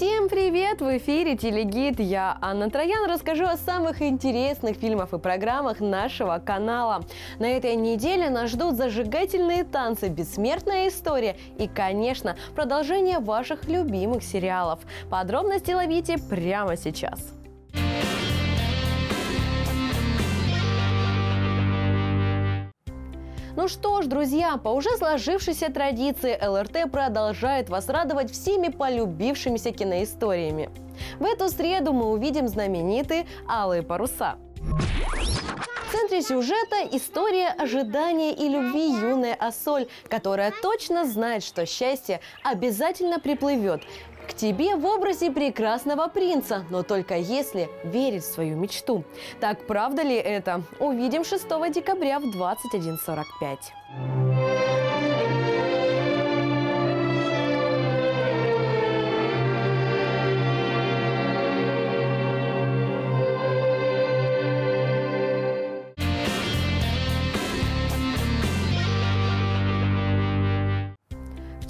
Всем привет! В эфире Телегид. Я, Анна Троян, расскажу о самых интересных фильмах и программах нашего канала. На этой неделе нас ждут зажигательные танцы, бессмертная история и, конечно, продолжение ваших любимых сериалов. Подробности ловите прямо сейчас. Ну что ж, друзья, по уже сложившейся традиции ЛРТ продолжает вас радовать всеми полюбившимися киноисториями. В эту среду мы увидим знаменитые «Алые паруса». В центре сюжета история ожидания и любви юной Ассоль, которая точно знает, что счастье обязательно приплывет к тебе в образе прекрасного принца, но только если верить в свою мечту. Так правда ли это? Увидим 6 декабря в 21.45.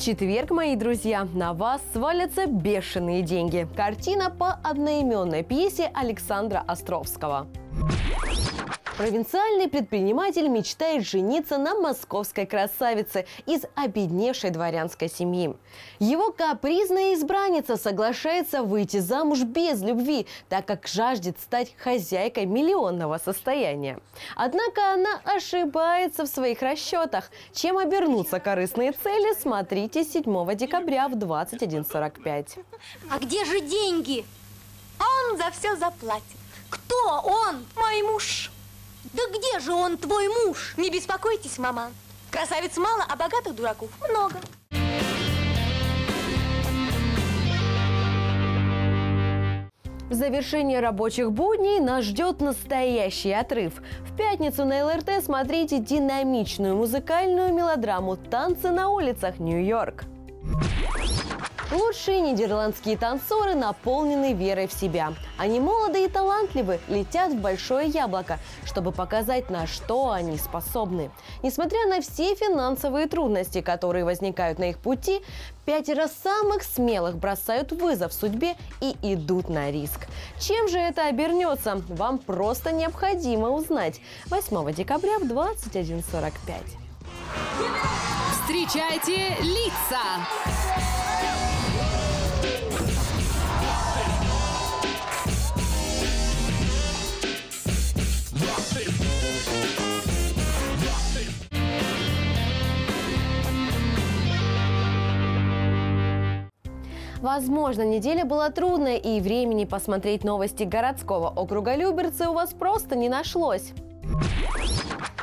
четверг, мои друзья, на вас свалятся бешеные деньги. Картина по одноименной пьесе Александра Островского. Провинциальный предприниматель мечтает жениться на московской красавице из обедневшей дворянской семьи. Его капризная избранница соглашается выйти замуж без любви, так как жаждет стать хозяйкой миллионного состояния. Однако она ошибается в своих расчетах. Чем обернутся корыстные цели, смотрите 7 декабря в 21.45. А где же деньги? Он за все заплатит. Кто он? Мой муж. Да где же он, твой муж? Не беспокойтесь, мама. Красавиц мало, а богатых дураков много. В завершении рабочих будней нас ждет настоящий отрыв. В пятницу на ЛРТ смотрите динамичную музыкальную мелодраму «Танцы на улицах Нью-Йорк». Лучшие нидерландские танцоры наполнены верой в себя. Они молоды и талантливы, летят в большое яблоко, чтобы показать, на что они способны. Несмотря на все финансовые трудности, которые возникают на их пути, пятеро самых смелых бросают вызов судьбе и идут на риск. Чем же это обернется, вам просто необходимо узнать 8 декабря в 21.45. Встречайте лица! Возможно, неделя была трудная и времени посмотреть новости городского округа Люберцы у вас просто не нашлось.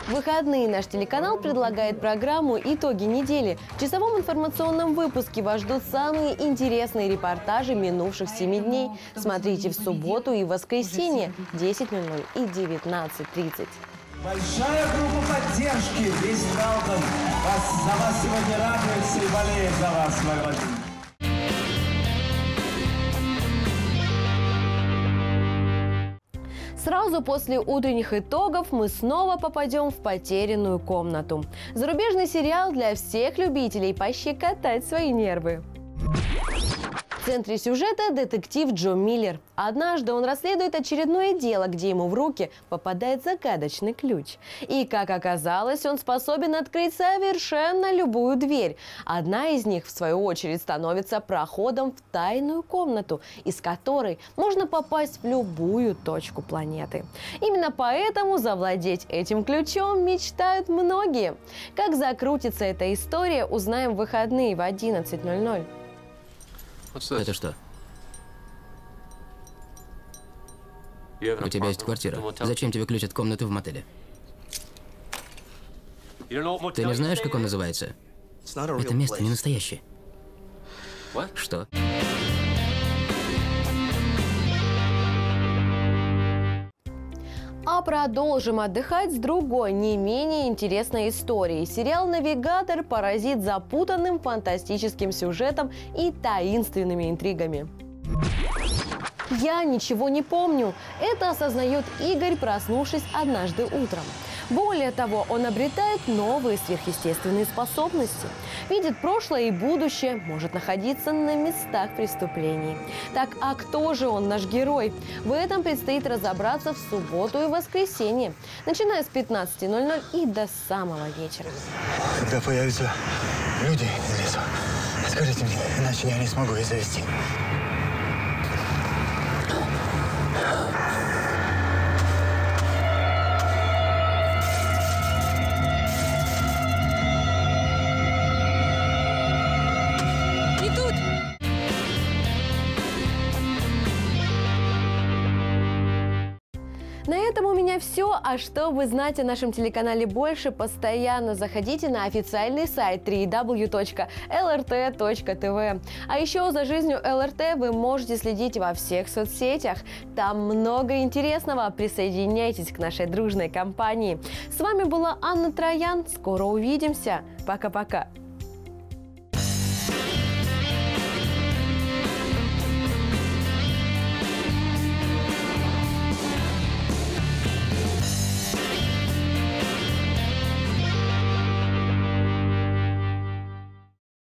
В выходные наш телеканал предлагает программу «Итоги недели». В часовом информационном выпуске вас ждут самые интересные репортажи минувших семи дней. Смотрите в субботу и воскресенье 10.00 и 19.30. Большая группа поддержки. Весь Мелбурн вас, за вас сегодня радуется и болеет за вас, мой родной. Сразу после утренних итогов мы снова попадем в потерянную комнату. Зарубежный сериал для всех любителей пощекотать свои нервы. Центре сюжета детектив Джо Миллер. Однажды он расследует очередное дело, где ему в руки попадает загадочный ключ. И, как оказалось, он способен открыть совершенно любую дверь. Одна из них, в свою очередь, становится проходом в тайную комнату, из которой можно попасть в любую точку планеты. Именно поэтому завладеть этим ключом мечтают многие. Как закрутится эта история, узнаем в выходные в 11.00. Это что? У тебя есть квартира. Зачем тебе ключ от комнаты в мотеле? Ты не знаешь, как он называется? Это место не настоящее. Что? А продолжим отдыхать с другой, не менее интересной историей. Сериал «Навигатор» поразит запутанным фантастическим сюжетом и таинственными интригами. Я ничего не помню. Это осознает Игорь, проснувшись однажды утром. Более того, он обретает новые сверхъестественные способности. Видит прошлое и будущее, может находиться на местах преступлений. Так, а кто же он, наш герой? В этом предстоит разобраться в субботу и воскресенье, начиная с 15.00 и до самого вечера. Когда появятся люди из лесу, скажите мне, иначе я не смогу их завести. Все. А чтобы знать о нашем телеканале больше, постоянно заходите на официальный сайт www.lrt.tv. А еще за жизнью ЛРТ вы можете следить во всех соцсетях. Там много интересного. Присоединяйтесь к нашей дружной компании. С вами была Анна Троян. Скоро увидимся. Пока-пока.